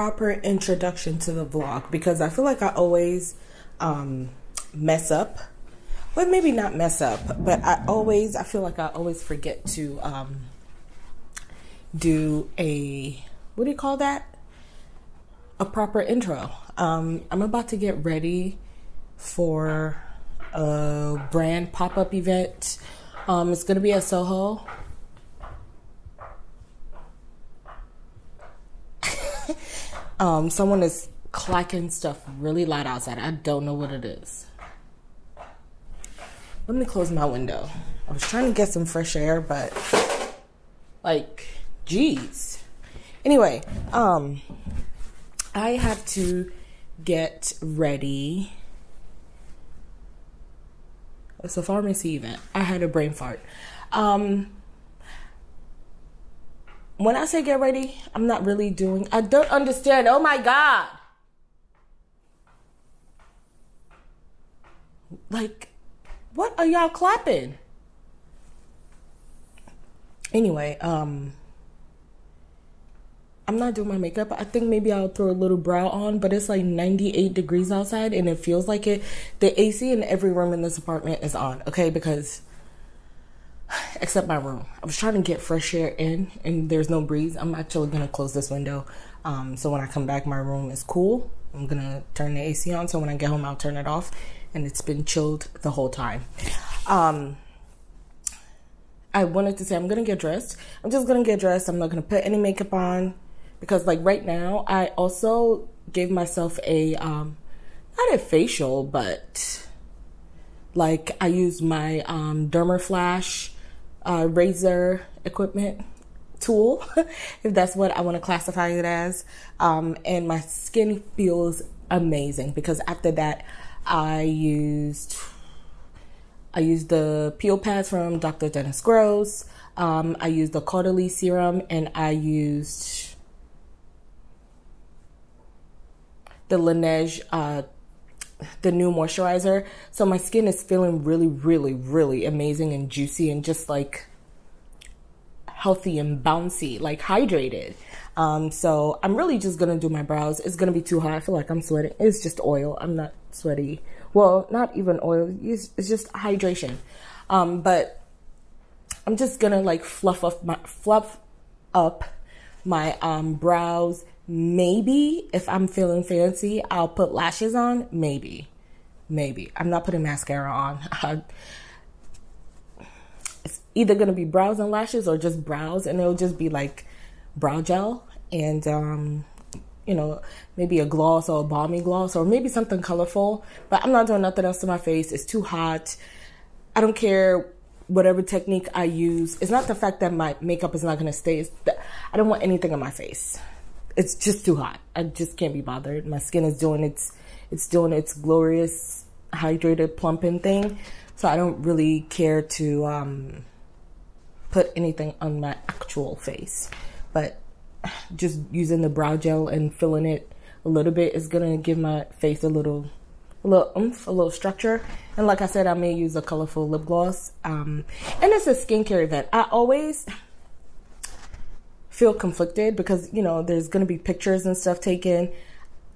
proper introduction to the vlog because I feel like I always um, mess up. Well, maybe not mess up, but I always, I feel like I always forget to um, do a, what do you call that? A proper intro. Um, I'm about to get ready for a brand pop up event. Um, it's going to be at Soho. Um, someone is clacking stuff really loud outside. I don't know what it is. Let me close my window. I was trying to get some fresh air, but like, geez. Anyway, um, I have to get ready. It's a Farmacy event. I had a brain fart. Um, when I say get ready, I'm not really doing, I don't understand. Oh my God. Like, what are y'all clapping? Anyway, um, I'm not doing my makeup. I think maybe I'll throw a little brow on, but it's like 98 degrees outside and it feels like it. The AC in every room in this apartment is on, okay? Because except my room. I was trying to get fresh air in and there's no breeze. I'm actually to close this window. Um, so when I come back, my room is cool. I'm to turn the AC on. So when I get home, I'll turn it off. And it's been chilled the whole time. Um, I wanted to say I'm to get dressed. I'm just to get dressed. I'm not to put any makeup on because like right now, I also gave myself a, um, not a facial, but like I use my um, Dermaflash uh, razor equipment tool, if that's what I want to classify it as. Um, and my skin feels amazing because after that, I used I used the peel pads from Dr. Dennis Gross. Um, I used the Caudalie serum, and I used the Laneige uh, the new moisturizer. So my skin is feeling really, really, really amazing and juicy and just like healthy and bouncy, like hydrated. Um, so I'm really just gonna do my brows. It's gonna be too hot. I feel like I'm sweating. It's just oil. I'm not sweaty. Well, not even oil. It's, it's just hydration. Um, but I'm just gonna like fluff up my fluff up my um, brows Maybe if I'm feeling fancy, I'll put lashes on. Maybe. Maybe. I'm not putting mascara on. either going to be brows and lashes or just brows, and it'll just be like brow gel and, um, you know, maybe a gloss or a balmy gloss or maybe something colorful. But I'm not doing nothing else to my face. It's too hot. I don't care whatever technique I use. It's not the fact that my makeup is not going to stay. I don't want anything on my face it's just too hot. I just can't be bothered. My skin is doing its it's doing its glorious hydrated plumping thing. So I don't really care to um, put anything on my actual face. But just using the brow gel and filling it a little bit is gonna give my face a little a little oomph, a little structure. And like I said, I may use a colorful lip gloss. Um, and it's a skincare event. I always feel conflicted because, you know, there's going to be pictures and stuff taken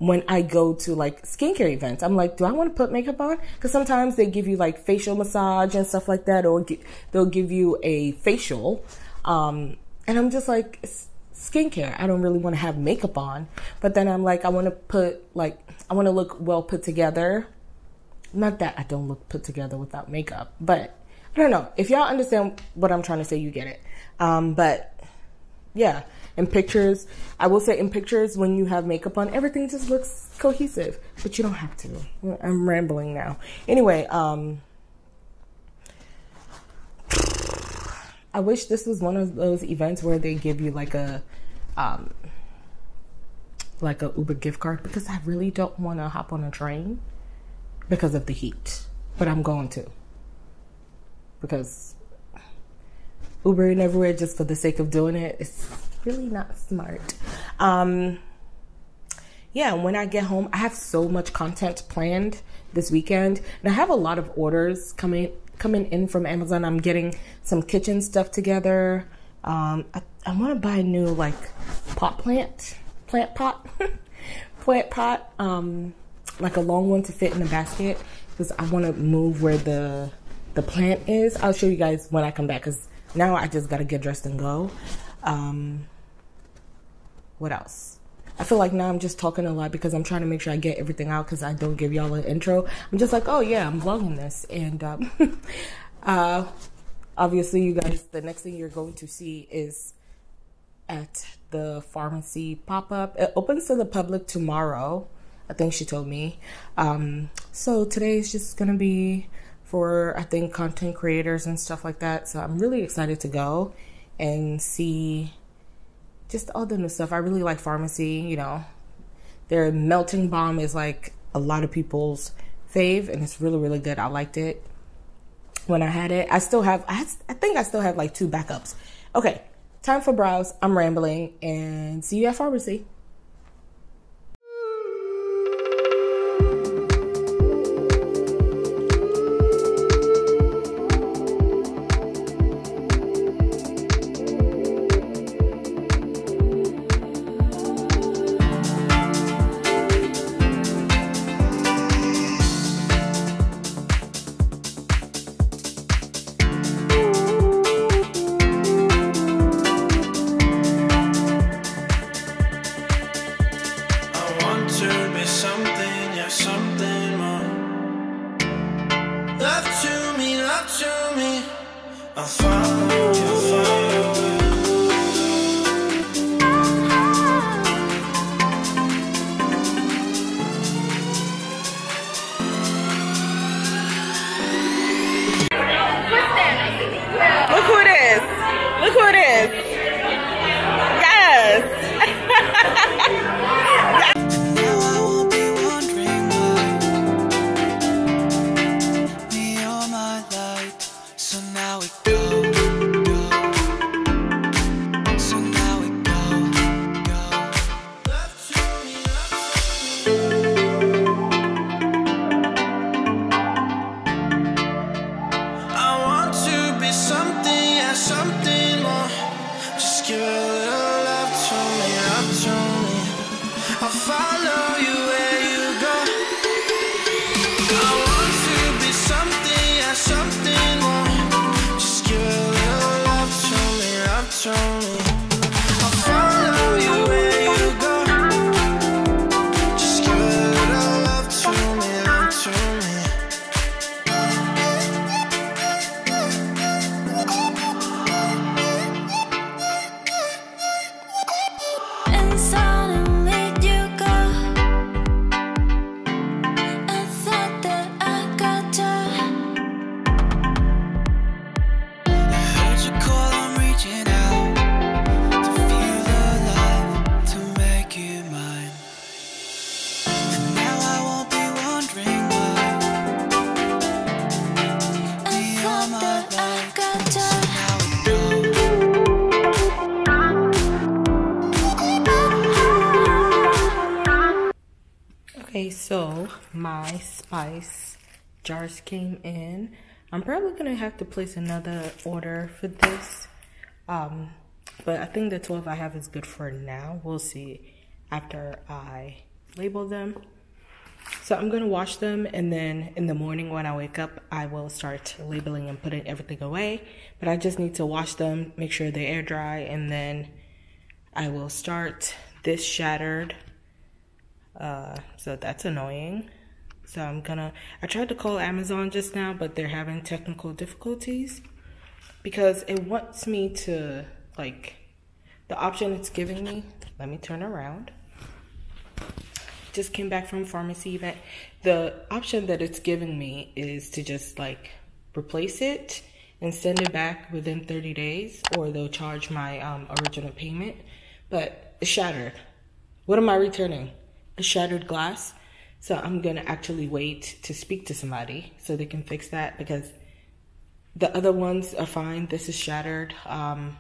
when I go to like skincare events. I'm like, do I want to put makeup on? Because sometimes they give you like facial massage and stuff like that, or they'll give you a facial. Um, and I'm just like, skincare. I don't really want to have makeup on. But then I'm like, I want to put like, I want to look well put together. Not that I don't look put together without makeup, but I don't know. If y'all understand what I'm trying to say, you get it. Um, but yeah in pictures. I will say in pictures when you have makeup on everything just looks cohesive but you don't have to. I'm rambling now. Anyway um i wish this was one of those events where they give you like a um like a uber gift card because i really don't want to hop on a train because of the heat but i'm going to. Because Ubering everywhere just for the sake of doing it. It's really not smart. Um, yeah, when I get home, I have so much content planned this weekend, and I have a lot of orders coming coming in from Amazon. I'm getting some kitchen stuff together. Um, I, I want to buy a new like pot plant plant pot, plant pot, um, like a long one to fit in the basket because I want to move where the the plant is. I'll show you guys when I come back because now I just got to get dressed and go. Um, what else? I feel like now I'm just talking a lot because I'm trying to make sure I get everything out because I don't give y'all an intro. I'm just like, oh yeah, I'm vlogging this. And um, uh, obviously, you guys, the next thing you're going to see is at the Farmacy pop up. It opens to the public tomorrow. I think she told me. Um, so today is just gonna be for I think content creators and stuff like that. So I'm really excited to go and see just all the new stuff. I really like Farmacy, you know. Their melting balm is like a lot of people's fave and it's really, really good. I liked it when I had it. I still have, I, I think I still have like two backups. Okay, time for browse. I'm rambling and see you at Farmacy. Okay, jars came in. I'm probably gonna have to place another order for this. Um, but I think the 12 I have is good for now. We'll see after I label them. So I'm gonna wash them and then in the morning when I wake up, I will start labeling and putting everything away. But I just need to wash them, make sure they air dry, and then I will start this shattered uh, so that's annoying. So I'm gonna, I tried to call Amazon just now, but they're having technical difficulties because it wants me to, like, the option it's giving me, let me turn around. Just came back from Farmacy event. The option that it's giving me is to just like replace it and send it back within 30 days or they'll charge my um, original payment, but it's shattered. What am I returning? a shattered glass. So I'm going to actually wait to speak to somebody so they can fix that because the other ones are fine. This is shattered. Um,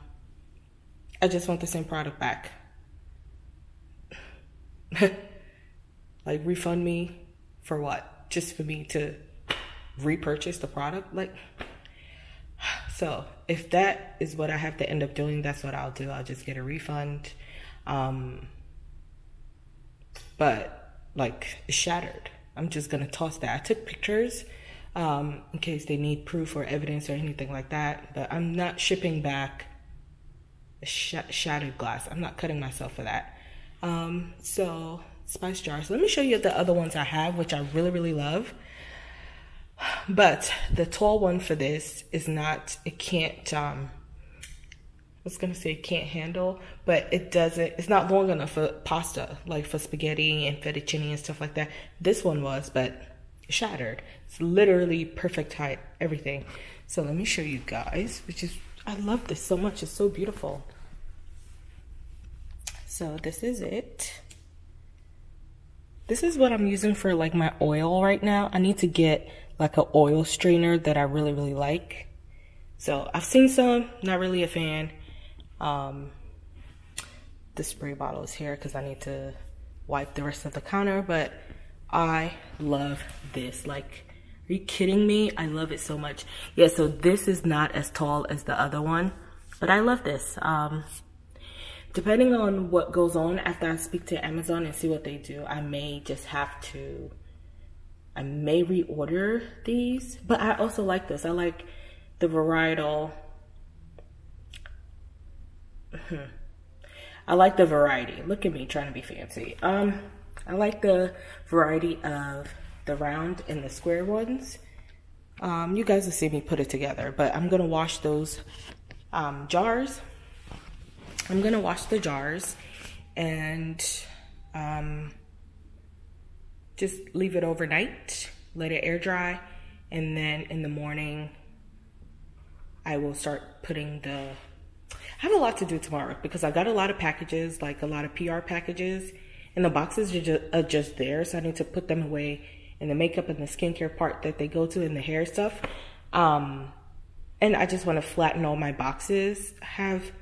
I just want the same product back. like refund me for what? Just for me to repurchase the product? Like, so if that is what I have to end up doing, that's what I'll do. I'll just get a refund. Um, but like shattered. I'm just gonna toss that. I took pictures um, in case they need proof or evidence or anything like that, but I'm not shipping back a sh shattered glass. I'm not cutting myself for that. Um, so spice jars. Let me show you the other ones I have, which I really, really love. But the tall one for this is not, it can't, um, was gonna say can't handle, but it doesn't, it's not long enough for pasta, like for spaghetti and fettuccine and stuff like that. This one was, but shattered. It's literally perfect height, everything. So let me show you guys, which is, I love this so much. It's so beautiful. So this is it. This is what I'm using for like my oil right now. I need to get like an oil strainer that I really, really like. So I've seen some, not really a fan. Um, the spray bottle is here because I need to wipe the rest of the counter, but I love this. Like, are you kidding me? I love it so much. Yeah, so this is not as tall as the other one, but I love this. Um, depending on what goes on after I speak to Amazon and see what they do, I may just have to, I may reorder these. But I also like this. I like the varietal. I like the variety. Look at me trying to be fancy. Um, I like the variety of the round and the square ones. Um, you guys will see me put it together, but I'm gonna wash those um, jars I'm gonna wash the jars and um, just leave it overnight, let it air dry, and then in the morning I will start putting the. I have a lot to do tomorrow because I've got a lot of packages, like a lot of PR packages, and the boxes are just, are just there, so I need to put them away in the makeup and the skincare part that they go to and the hair stuff. Um, and I just want to flatten all my boxes. have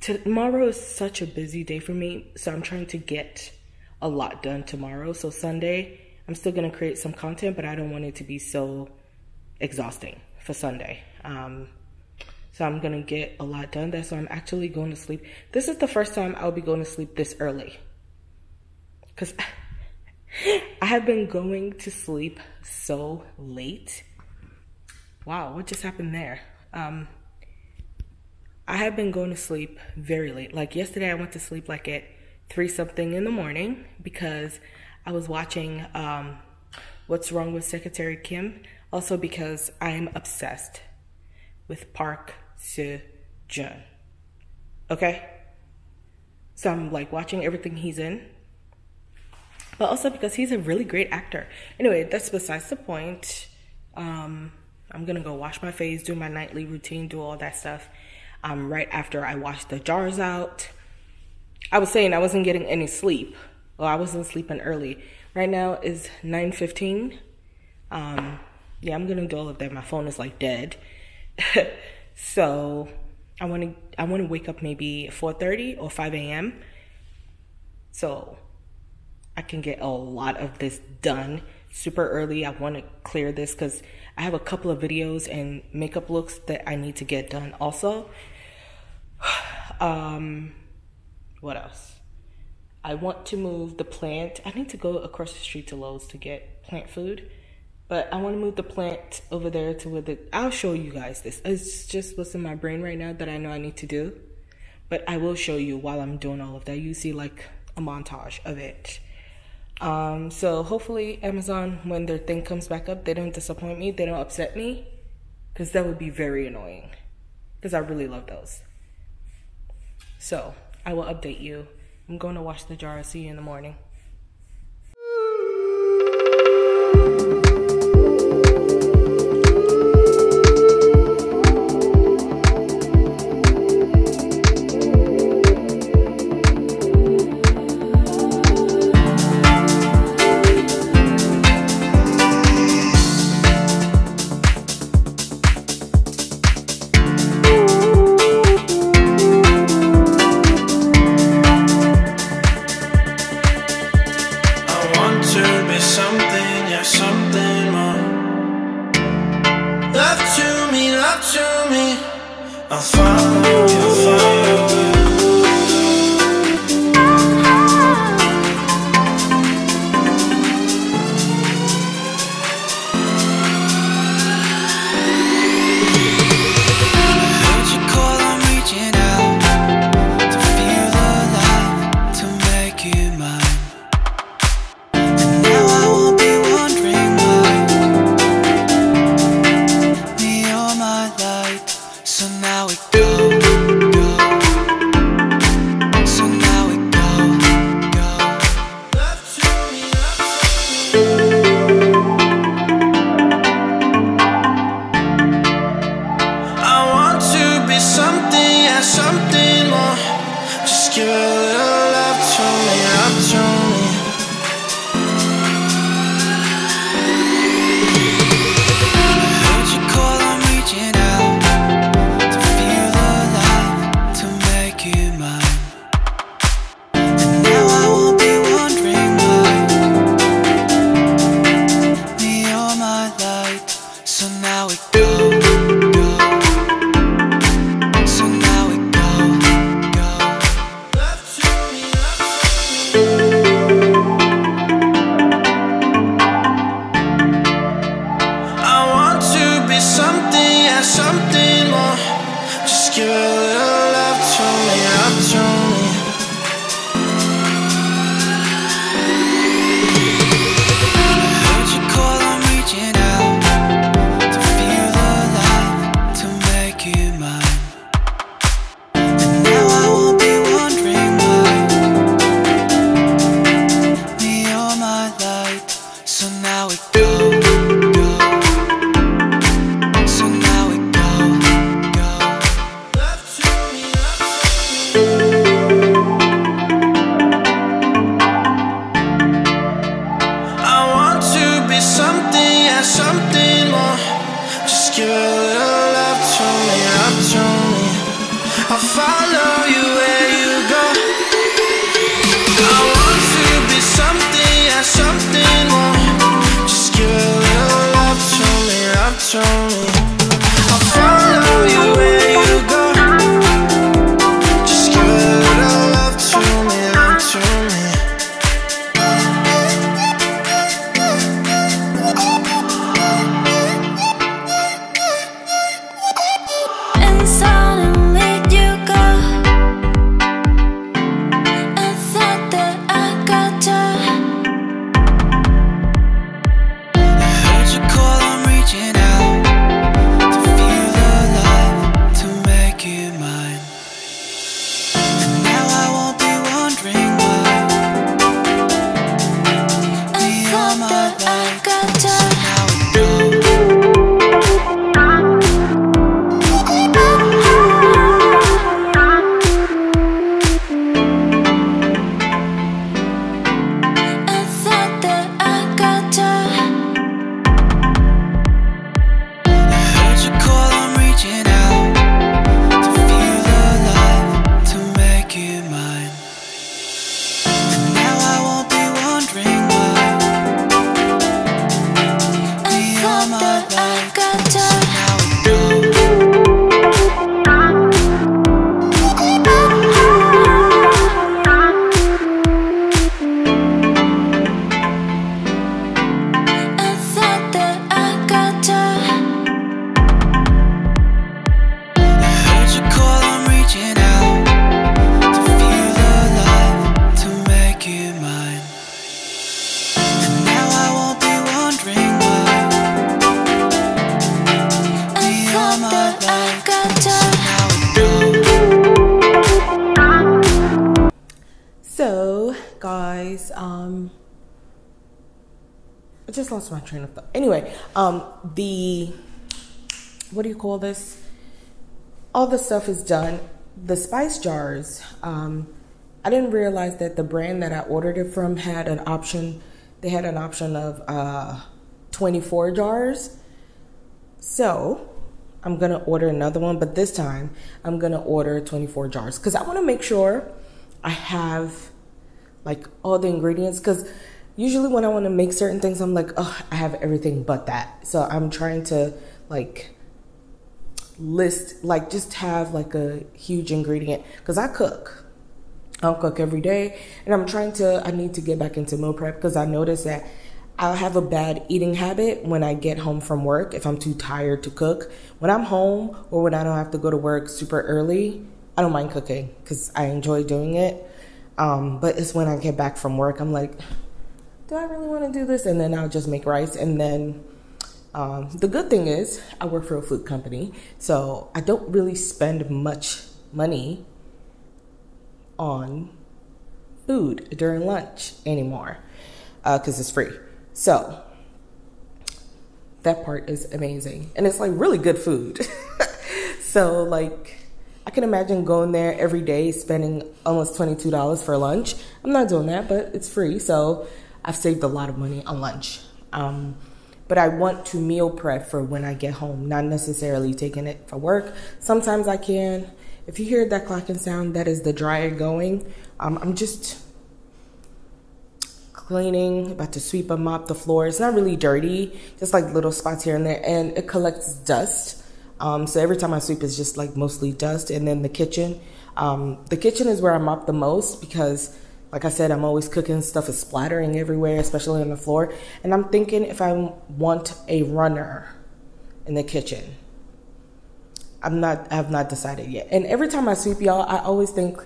tomorrow is such a busy day for me, so I'm trying to get a lot done tomorrow. So Sunday, I'm still gonna create some content, but I don't want it to be so exhausting for Sunday. Um, so I'm gonna get a lot done. That's why I'm actually going to sleep. This is the first time I'll be going to sleep this early. Cause I have been going to sleep so late. Wow, what just happened there? Um, I have been going to sleep very late. Like yesterday, I went to sleep like at three something in the morning because I was watching um, What's Wrong with Secretary Kim. Also because I am obsessed with Park Seo Joon. Okay? So I'm like watching everything he's in. But also because he's a really great actor. Anyway, that's besides the point. Um, I'm gonna go wash my face, do my nightly routine, do all that stuff um, right after I wash the jars out. I was saying I wasn't getting any sleep. Well, I wasn't sleeping early. Right now is 9.15. Um, yeah, I'm gonna do all of that. My phone is like dead. so I wanna I wanna wake up maybe 4.30 or 5 a.m. So I can get a lot of this done super early. I want to clear this because I have a couple of videos and makeup looks that I need to get done also. Um, what else? I want to move the plant. I need to go across the street to Lowe's to get plant food. But I want to move the plant over there to where the. I'll show you guys this. It's just what's in my brain right now that I know I need to do. But I will show you while I'm doing all of that. You see like a montage of it. Um, so hopefully Amazon, when their thing comes back up, they don't disappoint me. They don't upset me. Because that would be very annoying. Because I really love those. So I will update you. I'm going to wash the jar. see you in the morning. found. Yeah, something more. Just give it a little love. Guys, um, I just lost my train of thought. Anyway, um, the what do you call this? All the stuff is done. The spice jars. Um, I didn't realize that the brand that I ordered it from had an option. They had an option of uh, 24 jars. So I'm gonna order another one, but this time I'm gonna order 24 jars because I want to make sure I have like all the ingredients. Because usually when I want to make certain things, I'm like, oh, I have everything but that. So I'm trying to like list, like just have like a huge ingredient because I cook. I don't cook every day, and I'm trying to. I need to get back into meal prep because I noticed that I'll have a bad eating habit when I get home from work if I'm too tired to cook. When I'm home or when I don't have to go to work super early, I don't mind cooking because I enjoy doing it. Um, but it's when I get back from work, I'm like, do I really want to do this? And then I'll just make rice. And then um, the good thing is, I work for a food company, so I don't really spend much money on food during lunch anymore because it's free. So that part is amazing. And it's like really good food. so, like, I can imagine going there every day spending almost $22 for lunch. I'm not doing that, but it's free. So, I've saved a lot of money on lunch. Um, but I want to meal prep for when I get home, not necessarily taking it for work. Sometimes I can. If you hear that clacking sound, that is the dryer going. Um, I'm just cleaning, about to sweep and mop the floor. It's not really dirty, just like little spots here and there, and it collects dust. Um, so every time I sweep, it's just like mostly dust. And then the kitchen, um, the kitchen is where I mop the most because, like I said, I'm always cooking. Stuff is splattering everywhere, especially on the floor. And I'm thinking if I want a runner in the kitchen. I'm not. I have not decided yet. And every time I sweep, y'all, I always think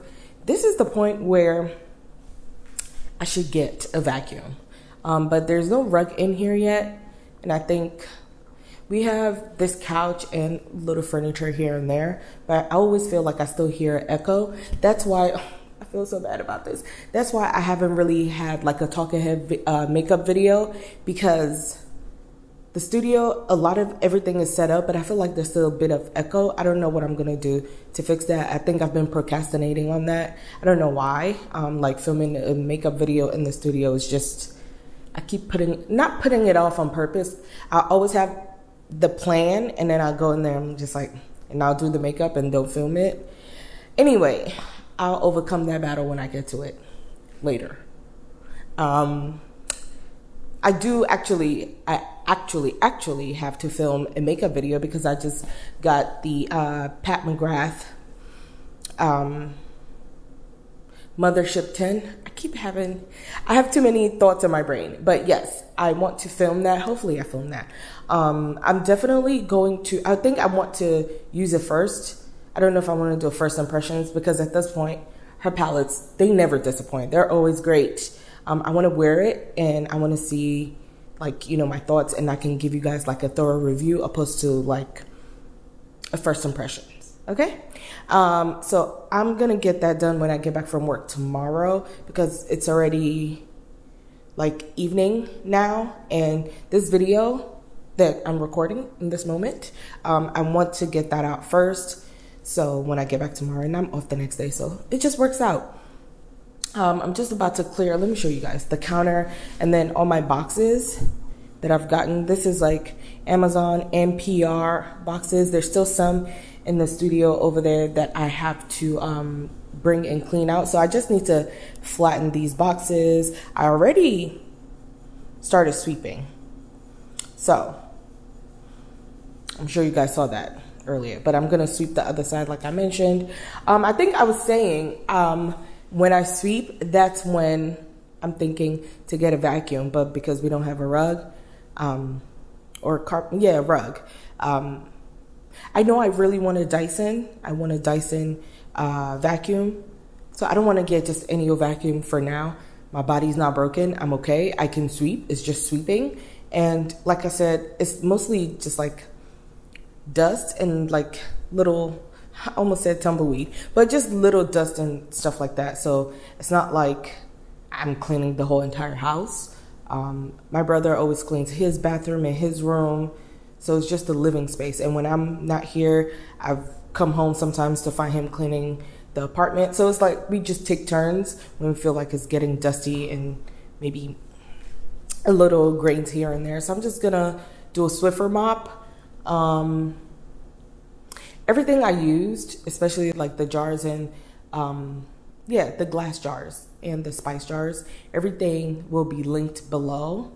this is the point where I should get a vacuum. Um, but there's no rug in here yet, and I think we have this couch and little furniture here and there. But I always feel like I still hear echo. That's why I feel so bad about this. That's why I haven't really had like a talking head uh, makeup video because the studio, a lot of everything is set up, but I feel like there's still a bit of echo. I don't know what I'm gonna do to fix that. I think I've been procrastinating on that. I don't know why. Um, like filming a makeup video in the studio is just, I keep putting, not putting it off on purpose. I always have the plan, and then I'll go in there. I'm just like, and I'll do the makeup and don't film it. Anyway, I'll overcome that battle when I get to it later. Um, I do actually, I actually, actually have to film a makeup video because I just got the uh, Pat McGrath um, Mothership 10. I keep having, I have too many thoughts in my brain, but yes, I want to film that. Hopefully, I film that. Um, I'm definitely going to, I think I want to use it first. I don't know if I want to do a first impressions because at this point, her palettes, they never disappoint. They're always great. Um, I want to wear it and I want to see, like, you know, my thoughts, and I can give you guys like a thorough review opposed to like a first impressions. Okay? Um, so I'm gonna get that done when I get back from work tomorrow because it's already like evening now, and this video that I'm recording in this moment, um, I want to get that out first. So when I get back tomorrow, and I'm off the next day, so it just works out. Um, I'm just about to clear. Let me show you guys the counter, and then all my boxes that I've gotten. This is like Amazon NPR boxes. There's still some in the studio over there that I have to um, bring and clean out. So I just need to flatten these boxes. I already started sweeping. So I'm sure you guys saw that earlier, but I'm gonna sweep the other side like I mentioned. Um, I think I was saying um, when I sweep, that's when I'm thinking to get a vacuum, but because we don't have a rug um, or carpet, yeah, a rug. Um, I know I really want a Dyson. I want a Dyson uh, vacuum. So I don't want to get just any old vacuum for now. My body's not broken. I'm okay. I can sweep. It's just sweeping. And like I said, it's mostly just like dust and like little, I almost said tumbleweed, but just little dust and stuff like that. So it's not like I'm cleaning the whole entire house. Um, my brother always cleans his bathroom and his room. So it's just a living space. And when I'm not here, I've come home sometimes to find him cleaning the apartment. So it's like we just take turns when we feel like it's getting dusty and maybe a little grains here and there. So I'm just gonna do a Swiffer mop. Um, everything I used, especially like the jars and um, yeah, the glass jars and the spice jars, everything will be linked below.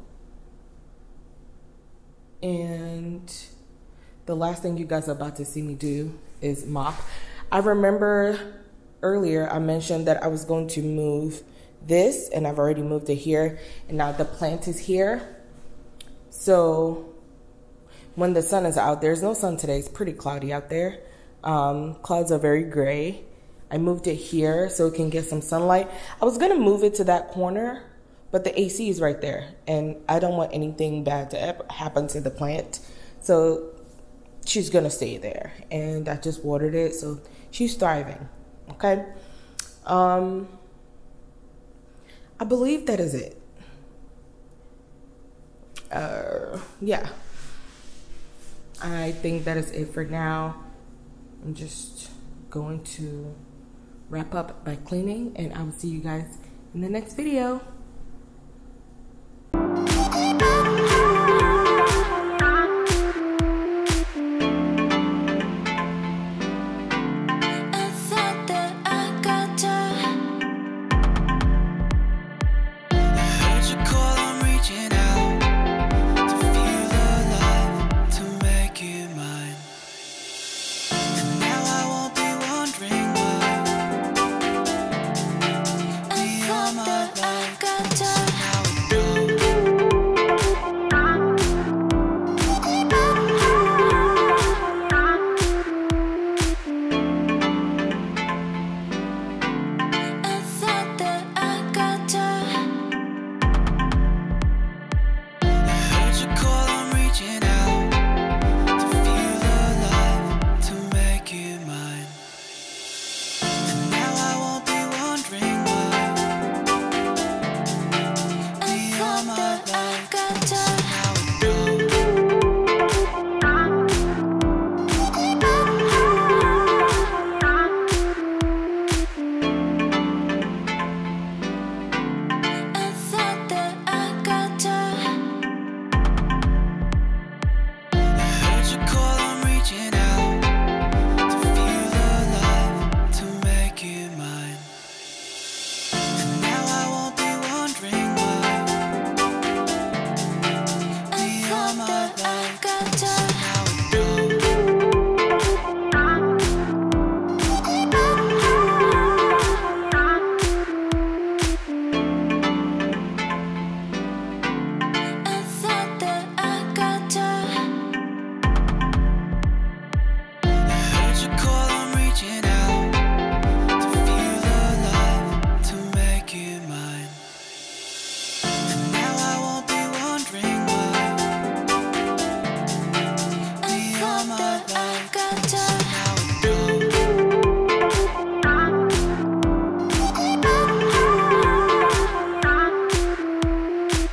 And the last thing you guys are about to see me do is mop. I remember earlier I mentioned that I was going to move this and I've already moved it here and now the plant is here. So when the sun is out, there's no sun today. It's pretty cloudy out there. Um, clouds are very gray. I moved it here so it can get some sunlight. I was gonna move it to that corner, but the AC is right there and I don't want anything bad to happen to the plant. So she's gonna stay there. And I just watered it, so she's thriving. Okay. Um, I believe that is it. Uh, yeah. I think that is it for now. I'm just going to wrap up by cleaning, and I will see you guys in the next video.